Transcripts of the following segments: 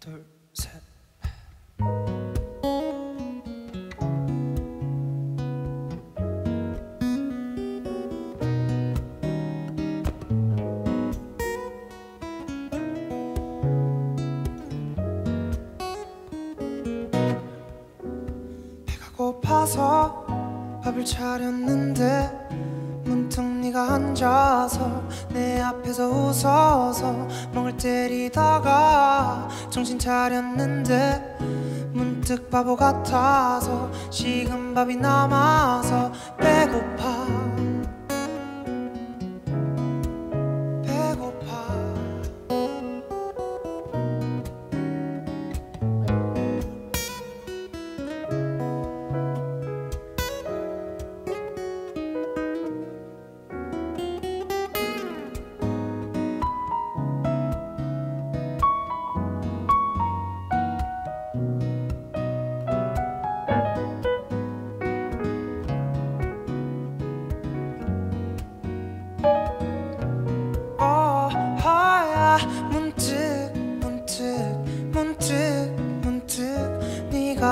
둘 셋. 배가 고파서 밥을 차렸는데 문득 네가 앉아서 내 앞에서 웃어서 멍을 때리다가 정신 차렸는데 문득 바보 같아서 식은 밥이 남아서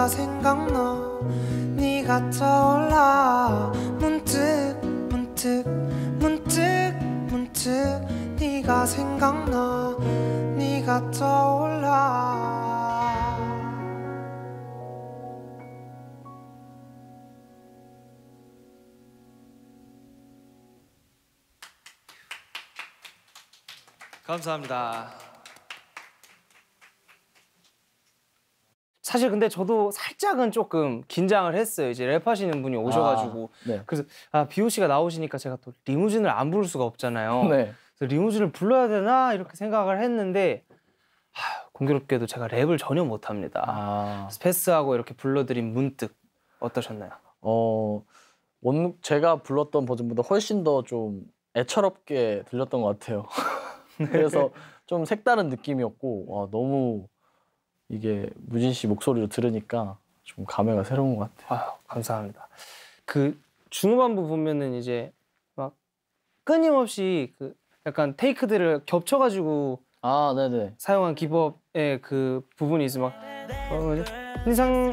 생각나. 네가 떠올라. 문득 문득 문득 문득 네가 생각나. 네가 떠올라. 감사합니다. 사실 근데 저도 살짝은 조금 긴장을 했어요. 이제 랩하시는 분이 오셔가지고 아, 네. 그래서 아 비오 씨가 나오시니까 제가 또 리무진을 안 부를 수가 없잖아요. 네. 그래서 리무진을 불러야 되나 이렇게 생각을 했는데 하, 공교롭게도 제가 랩을 전혀 못합니다. 아, 패스하고 이렇게 불러드린 문득 어떠셨나요? 어, 원, 제가 불렀던 버전보다 훨씬 더 좀 애처롭게 들렸던 것 같아요. 그래서 좀 색다른 느낌이었고, 와, 너무 이게 무진 씨 목소리로 들으니까 좀 감회가 새로운 것 같아요. 아유, 감사합니다. 그 중후반부 보면은 이제 막 끊임없이 그 약간 테이크들을 겹쳐가지고 아, 네네. 사용한 기법의 그 부분이 있어 막 어, 뭐지? 인상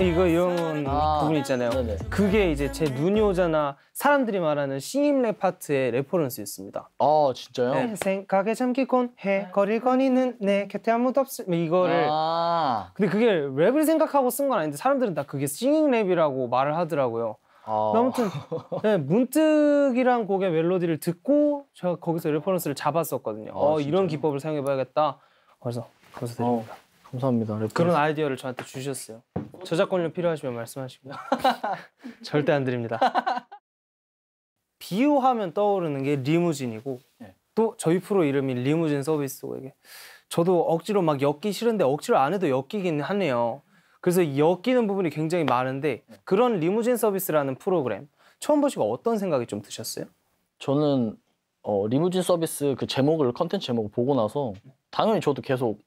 이거 이런 아, 부분 있잖아요. 네네. 그게 이제 제 눈이 오잖아 사람들이 말하는 singing rap 파트의 reference였습니다. 아, 진짜요? 네, 생각에 잠기곤 해 거릴 거니는 내 곁에 아무도 없을 이거를 아, 근데 그게 랩을 생각하고 쓴 건 아닌데 사람들은 다 그게 singing rap이라고 말을 하더라고요. 아, 아무튼 네, 문득이란 곡의 멜로디를 듣고 제가 거기서 reference를 잡았었거든요. 아, 어, 이런 진짜요? 기법을 사용해봐야겠다. 그래서 감사드립니다. 감사합니다. 랩 그런 아이디어를 저한테 주셨어요. 저작권료 필요하시면 말씀하시고요. 절대 안 드립니다. 비오 하면 떠오르는 게 리무진이고 네. 또 저희 프로 이름이 리무진 서비스고 이게 저도 억지로 막 엮기 싫은데 억지로 안 해도 엮이긴 하네요. 그래서 엮이는 부분이 굉장히 많은데 그런 리무진 서비스라는 프로그램 처음 보시고 어떤 생각이 좀 드셨어요? 저는 어, 리무진 서비스 그 제목을 컨텐츠 제목을 보고 나서 당연히 저도 계속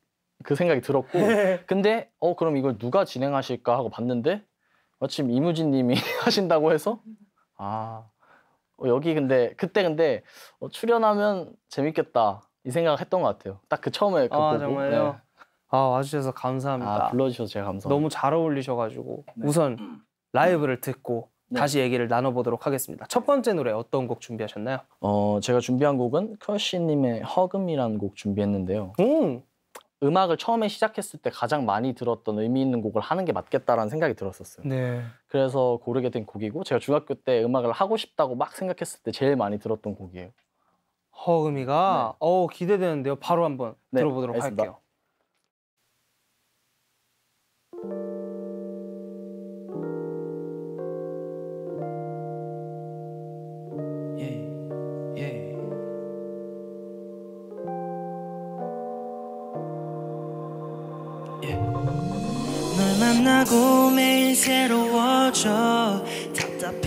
그 생각이 들었고 근데 어 그럼 이걸 누가 진행하실까 하고 봤는데 마침 이무진 님이 하신다고 해서 아 어, 여기 근데 그때 근데 어, 출연하면 재밌겠다 이 생각을 했던 것 같아요 딱 그 처음에 그 아 보고 정말요? 네. 아 와주셔서 감사합니다. 아 불러주셔서 제가 감사합니다 너무 잘 어울리셔가지고 네. 우선 라이브를 듣고 네. 다시 얘기를 나눠보도록 하겠습니다. 첫 번째 노래 어떤 곡 준비하셨나요? 어 제가 준비한 곡은 크러쉬님의 허금이라는 곡 준비했는데요 음, 음악을 처음에 시작했을 때 가장 많이 들었던 의미 있는 곡을 하는 게 맞겠다라는 생각이 들었었어요. 네. 그래서 고르게 된 곡이고 제가 중학교 때 음악을 하고 싶다고 막 생각했을 때 제일 많이 들었던 곡이에요. 허금이가 어 기대되는데요. 바로 한번 네, 들어보도록 알겠습니다. 할게요.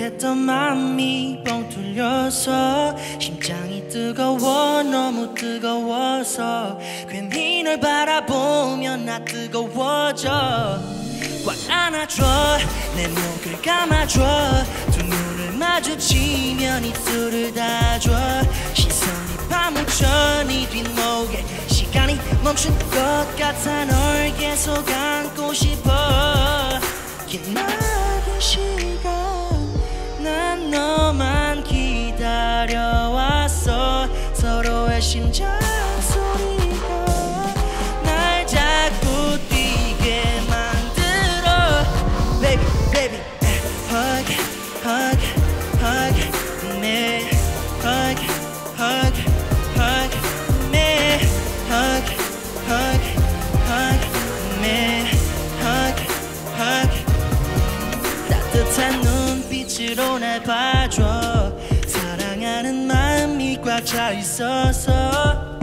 답답했던 마음이 뻥 뚫려서 심장이 뜨거워 너무 뜨거워서 괜히 널 바라보면 나 뜨거워져. 꽉 안아줘 내 목을 감아줘. 두 눈을 마주치면 입술을 닫아 시선이 파묻혀 네 뒷목에 멈춘 것 같아 널 계속 안고 싶어. 기나긴 시간. 난 너만 기다려왔어 서로의 심장 hug 따뜻한 눈 빛으로 날 봐줘. 사랑하는 마음이 꽉 차 있어서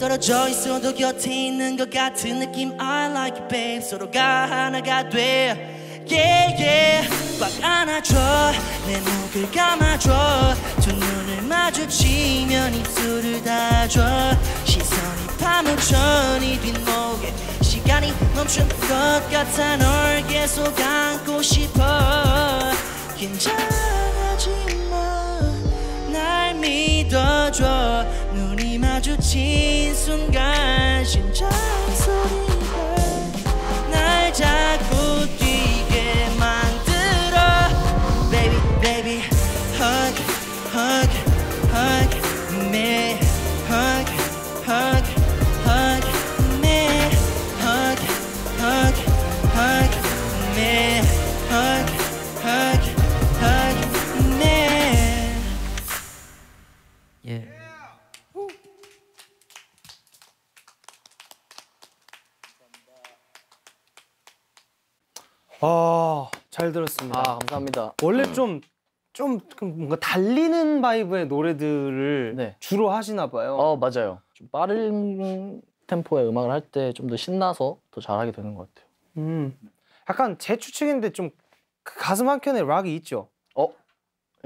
떨어져 있어도 곁에 있는 것 같은 느낌. I like it babe. 서로가 하나가 돼. Yeah yeah. 꽉 안아줘. 내 목을 감아줘. 두 눈을 마주치면 입술을 닫아. 시선이 파묻혀 네 뒷목에 시간이 멈춘 것 같아. 널 계속 안고 싶어 긴장하지 마날 믿어줘. 눈이 마주친 순간 심장 소리 아, 잘 들었습니다. 아 감사합니다. 원래 좀, 좀 뭔가 달리는 vibe의 노래들을 네. 주로 하시나 봐요. 어 맞아요. 좀 빠른 템포의 음악을 할 때 좀 더 신나서 더 잘하게 되는 것 같아요. 음. 약간 제 추측인데 좀그 가슴 한켠에 락이 있죠. 어?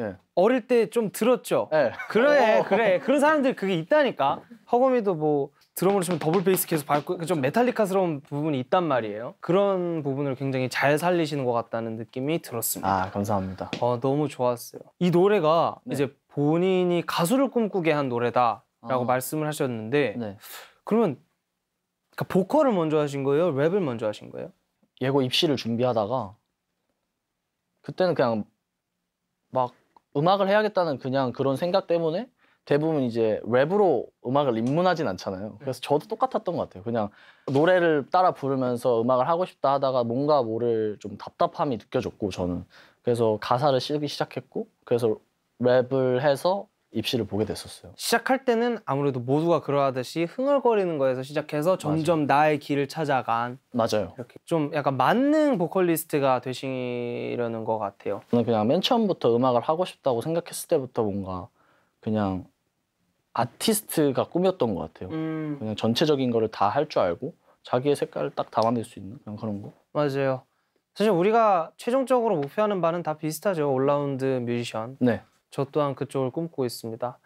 예. 어릴 때 좀 들었죠. 예. 그래, 그래. 그런 사람들 그게 있다니까. 허검이도 뭐 드럼으로 치면 더블 베이스 계속 밟고 그좀 메탈리카스러운 부분이 있단 말이에요. 그런 부분을 굉장히 잘 살리시는 것 같다는 느낌이 들었습니다. 아 감사합니다. 어, 너무 좋았어요. 이 노래가 네. 이제 본인이 가수를 꿈꾸게 한 노래다라고 아. 말씀을 하셨는데 네. 그러면 그러니까 보컬을 먼저 하신 거예요? 랩을 먼저 하신 거예요? 예고 입시를 준비하다가 그때는 그냥 막 음악을 해야겠다는 그냥 그런 생각 때문에 대부분 이제 랩으로 음악을 입문하진 않잖아요. 그래서 저도 똑같았던 것 같아요. 그냥 노래를 따라 부르면서 음악을 하고 싶다 하다가 뭔가 모를 좀 답답함이 느껴졌고 저는 그래서 가사를 쓰기 시작했고 그래서 랩을 해서 입시를 보게 됐었어요. 시작할 때는 아무래도 모두가 그러하듯이 흥얼거리는 거에서 시작해서 점점 나의 길을 찾아간 맞아요. 이렇게 좀 약간 만능 보컬리스트가 되시려는 것 같아요. 저는 그냥 맨 처음부터 음악을 하고 싶다고 생각했을 때부터 뭔가 그냥 아티스트가 꿈이었던 것 같아요. 음, 그냥 전체적인 거를 다 할 줄 알고 자기의 색깔을 딱 담아낼 수 있는 그냥 그런 거. 맞아요. 사실 우리가 최종적으로 목표하는 바는 다 비슷하죠. 올라운드 뮤지션. 네, 저 또한 그쪽을 꿈꾸고 있습니다.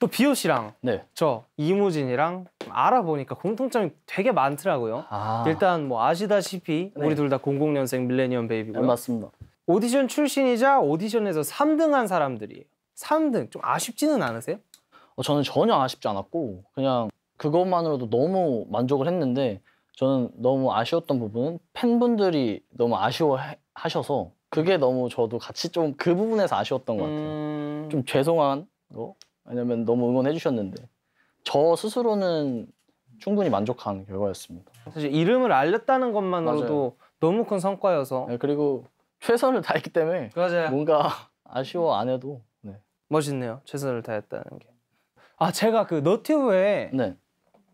또 비오 씨랑 네. 저 이무진이랑 알아보니까 공통점이 되게 많더라고요. 아 일단 뭐 아시다시피 네. 우리 둘 다 00년생 밀레니엄 베이비고요. 네, 맞습니다. 오디션 출신이자 오디션에서 3등한 사람들이에요. 3등 좀 아쉽지는 않으세요? 어, 저는 전혀 아쉽지 않았고 그냥 그것만으로도 너무 만족을 했는데 저는 너무 아쉬웠던 부분은 팬분들이 너무 아쉬워하셔서 그게 너무 저도 같이 좀 그 부분에서 아쉬웠던 것 같아요. 음... 좀 죄송한 거 왜냐면 너무 응원해 주셨는데 저 스스로는 충분히 만족한 결과였습니다. 사실 이름을 알렸다는 것만으로도 너무 큰 성과여서 네, 그리고 최선을 다했기 때문에 맞아요. 뭔가 아쉬워 안 해도 네. 멋있네요. 최선을 다했다는 게. 아 제가 그 너튜브에 네.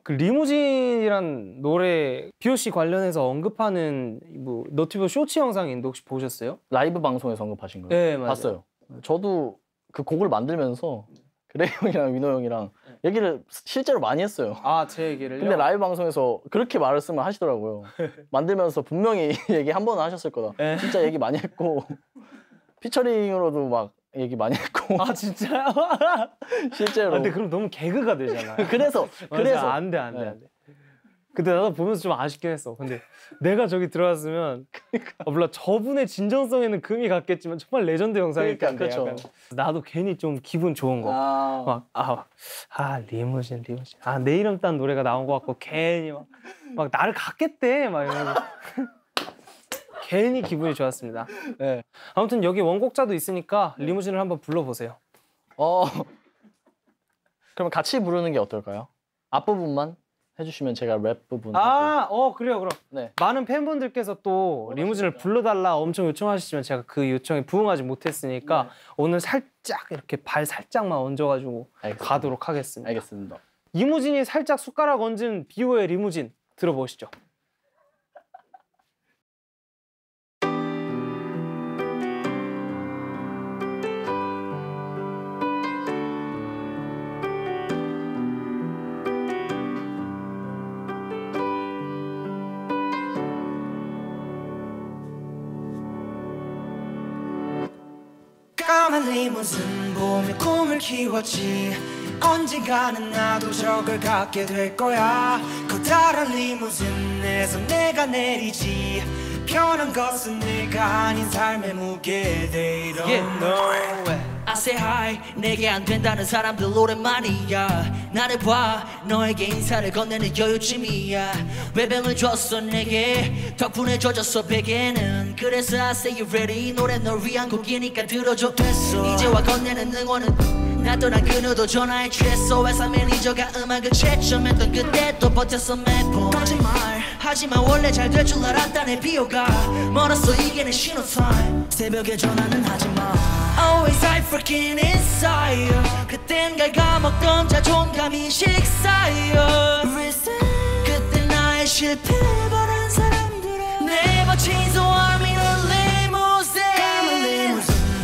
그 리무진이란 노래 BOC 관련해서 언급하는 뭐 너튜브 쇼츠 영상이 있는데 혹시 보셨어요? 라이브 방송에서 언급하신 거예요? 네 맞아요. 봤어요. 저도 그 곡을 만들면서 그레이 형이랑 민호 형이랑 얘기를 실제로 많이 했어요. 아 제 얘기를요? 근데 라이브 방송에서 그렇게 말씀을 하시더라고요. 만들면서 분명히 얘기 한 번은 하셨을 거다. 네. 진짜 얘기 많이 했고 피처링으로도 막 얘기 많이 했고 아 진짜요? 실제로. 아, 근데 그럼 너무 개그가 되잖아요. 그래서 그래서 안 돼 안돼 네. 안돼. 근데 나도 보면서 좀 아쉽긴 했어. 근데 내가 저기 들어갔으면 아, 물론 저분의 진정성에는 금이 갔겠지만 정말 레전드 영상일 그러니까, 텐데. 약간 나도 괜히 좀 기분 좋은 거. 아, 막, 아, 아, 리무진, 리무진. 아, 내 이름 딴 노래가 나온 것 같고, 괜히 막, 막 나를 갖겠대. 막 이러면서. 괜히 기분이 좋았습니다. 네. 아무튼 여기 원곡자도 있으니까 리무진을 한번 불러보세요. 어. 그럼 같이 부르는 게 어떨까요? 앞부분만 해주시면 제가 랩 부분. 하고. 아, 어, 그래요, 그럼. 네. 많은 팬분들께서 또 리무진을 불러달라 엄청 요청하시지만 제가 그 요청에 부응하지 못했으니까 오늘 살짝 이렇게 발 살짝만 얹어가지고 알겠습니다. 가도록 하겠습니다. 알겠습니다. 이무진이 살짝 숟가락 얹은 비오의 리무진 들어보시죠. 까만 리무진 보며 꿈을 키웠지. 언젠가는 나도 저걸 갖게 될 거야. 커다란 리무진에서 내가 내리지. 변한 것은 내가 아닌 삶의 무게 They don't know say hi. 내게 안 된다는 사람들 오랜만이야. 나를 봐. 너에게 인사를 건네는 여유쯤이야. 외면을 줬어 내게. 덕분에 젖었어 베개는. 그래서 I say you ready. 이 노래 널 위한 곡이니까 들어줘. 됐어. 이제와 건네는 응원은 나 떠난 그녀도 전화해 취했어. 회사 매니저가 음악을 채점했던 그때도 버텼어 매번. 거짓말. 하지만 원래 잘 될 줄 알았다네 비호가. 멀었어 이게 내 신호 타임 새벽에 전화는 하지마 Always I freaking inside 그땐 갉아먹던 자존감이 식사여 그때 나의 실패 바란 사람들은 Never change the world in a limousine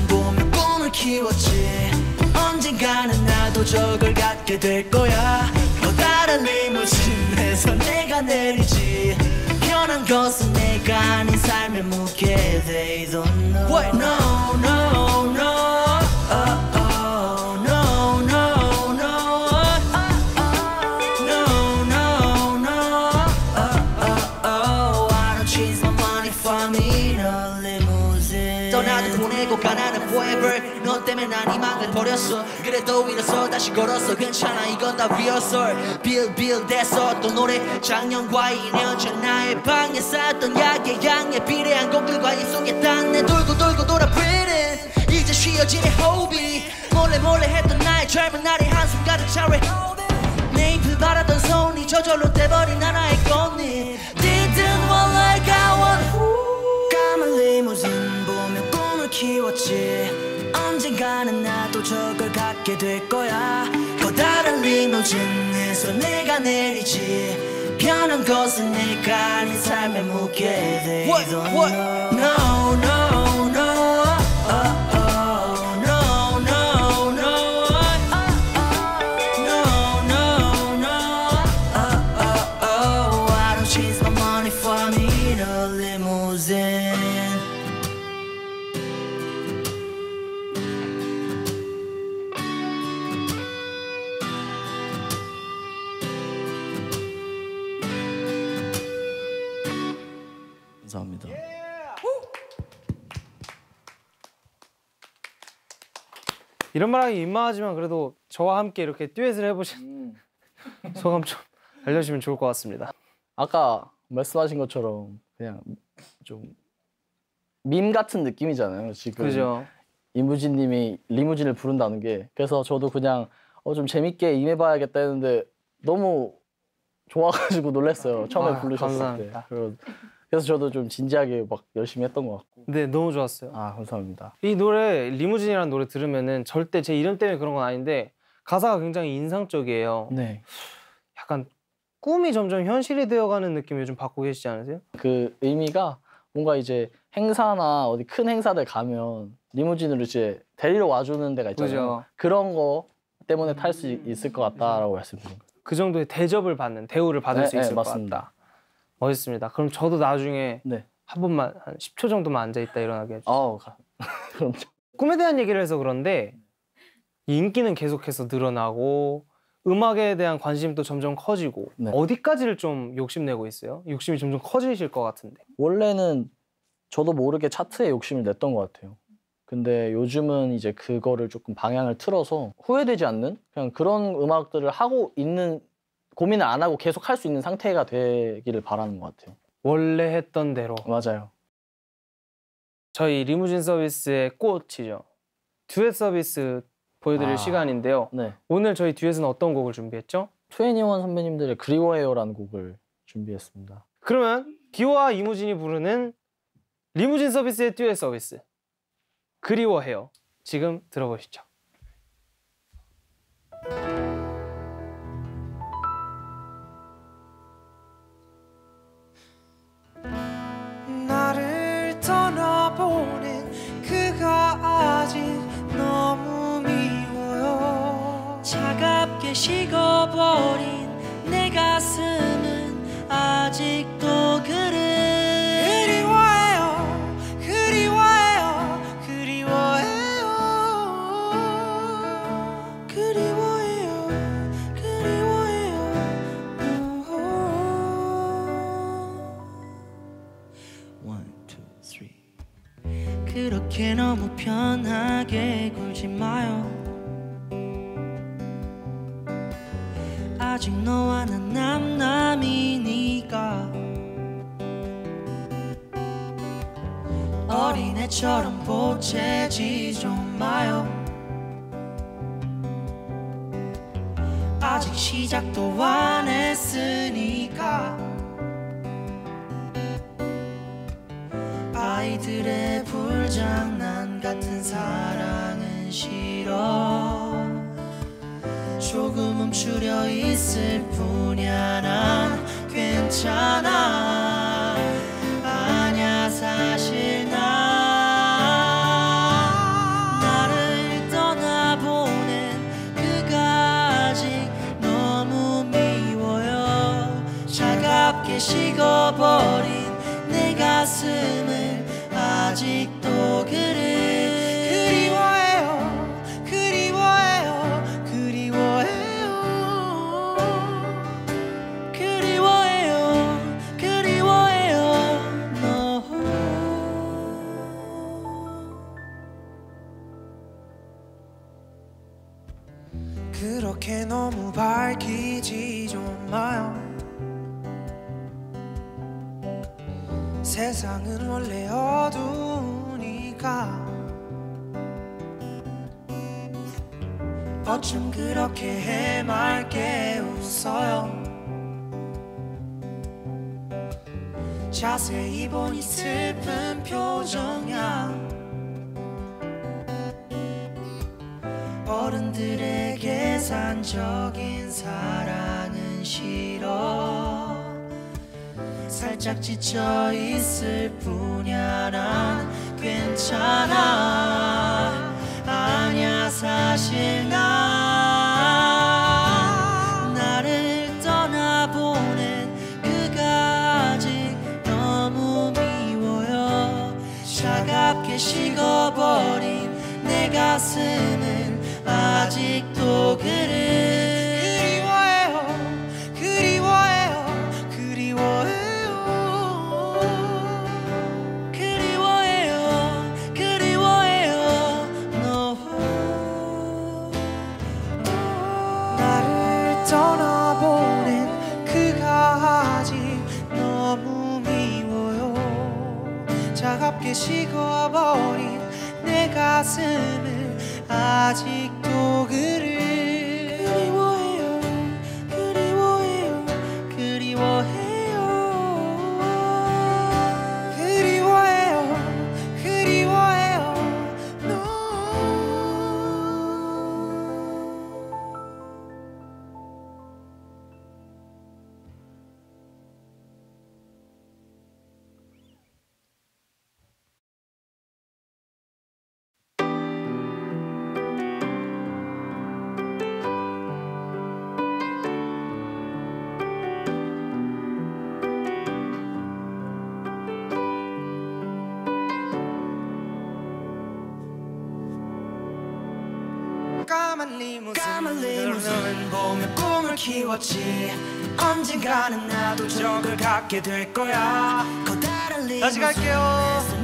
보며 꿈을 키웠지 언젠가는 나도 저걸 갖게 될 거야 커다란 리무진에서 내가 내리지 편한 것은 내가 아닌 삶의 무게 They don't know What? No, 때문에 난 희망을 버렸어. 그래도 일어서 다시 걸었어. 괜찮아 이건 다 리허설 빌빌 됐어. 또 노래 작년과 2년 전 나의 방에 쌓였던 약의 양에 비례한 곡들과 입속에 딴내 돌고 돌고 돌아 breathing. 이제 쉬어지네 호흡이 몰래 몰래 했던 나의 젊은 날이 한숨 가득 차래 내 잎을 바라던 손이 저절로 떼버린 하나의 꽃잎. Didn't want like I want. 까만 리무진 보며 꿈을 키웠지 언젠가는 나도 저걸 갖게 될 거야. 커다란 리무진에서 내가 내리지. 편한 것은 내가 삶의 무게 They don't know No, no, 이런 말하기 민망하지만 그래도 저와 함께 이렇게 듀엣을 해보신 소감 좀 알려주시면 좋을 것 같습니다. 아까 말씀하신 것처럼 그냥 좀 밈 같은 느낌이잖아요. 지금 그죠? 이무진님이 리무진을 부른다는 게 그래서 저도 그냥 어 좀 재밌게 임해봐야겠다 했는데 너무 좋아가지고 놀랐어요. 처음에 아, 부르셨을 감사합니다. 때. 그래서, 그래서 저도 좀 진지하게 막 열심히 했던 것 같고. 네, 너무 좋았어요. 아 감사합니다. 이 노래 리무진이라는 노래 들으면은 절대 제 이름 때문에 그런 건 아닌데 가사가 굉장히 인상적이에요. 네. 약간 꿈이 점점 현실이 되어가는 느낌 요즘 받고 계시지 않으세요? 그 의미가 뭔가 이제 행사나 어디 큰 행사들 가면 리무진으로 이제 데리러 와주는 데가 있잖아요. 그죠. 그런 거 때문에 탈 수 있을 것 같다라고 말씀드린 거예요. 그 정도의 대접을 받는 대우를 받을 네, 수 네, 있을 것 맞습니다. 같다. 멋있습니다. 그럼 저도 나중에 네. 한 번만 한 10초 정도만 앉아 있다 일어나게 해주세요. 가- 그럼 꿈에 대한 얘기를 해서 그런데 이 인기는 계속해서 늘어나고 음악에 대한 관심도 점점 커지고 네. 어디까지를 좀 욕심내고 있어요? 욕심이 점점 커지실 것 같은데. 원래는 저도 모르게 차트에 욕심을 냈던 것 같아요. 근데 요즘은 이제 그거를 조금 방향을 틀어서 후회되지 않는 그냥 그런 음악들을 하고 있는 고민을 안 하고 계속 할 수 있는 상태가 되기를 바라는 것 같아요. 원래 했던 대로 맞아요. 저희 리무진 서비스의 꽃이죠. 듀엣 서비스 보여드릴 아. 시간인데요. 네. 오늘 저희 듀엣은 어떤 곡을 준비했죠? 투애니원 선배님들의 그리워해요라는 곡을 준비했습니다. 그러면 기호와 이무진이 부르는 리무진 서비스의 듀엣 서비스 그리워해요. 지금 들어보시죠. 식어버린 내 가슴은 아직도 그래 그리워해요 그리워해요 그리워해요. 그리워해요 그리워해요. One, two, three. 그렇게 너무 편하게 굴지 마요 아직 너와 난 남남이니까. 어린애처럼 보채지 좀 마요. 아직 시작도 안 했으니까. 아이들의 불장난 같은 사랑은 싫어. 조금 멈추려 있을 뿐이야. 난 괜찮아 그렇게 너무 밝히지 좀 마요. 세상은 원래 어두우니까 어쩜 그렇게 해맑게 웃어요. 자세히 보니 슬픈 표정이야 어른들의 계산적인 사랑은 싫어. 살짝 지쳐 있을 뿐이야 난 괜찮아. 아냐 사실 난 나를 떠나보낸 그가 아직 너무 미워요. 차갑게 식어버린 내 가슴은 아직도 그래. 그리워해요. 그리워해요. 그리워해요. 그리워해요. 그리워해요. 너 나를 떠나보낸 그가 아직 너무 미워요. 차갑게 식어버린 내 가슴을 아직 도그 까만 리무진. 너를 보며 꿈을 키웠지 언젠가는 나도 저걸 갖게 될 거야 커다란 다시 리무진 갈게요 내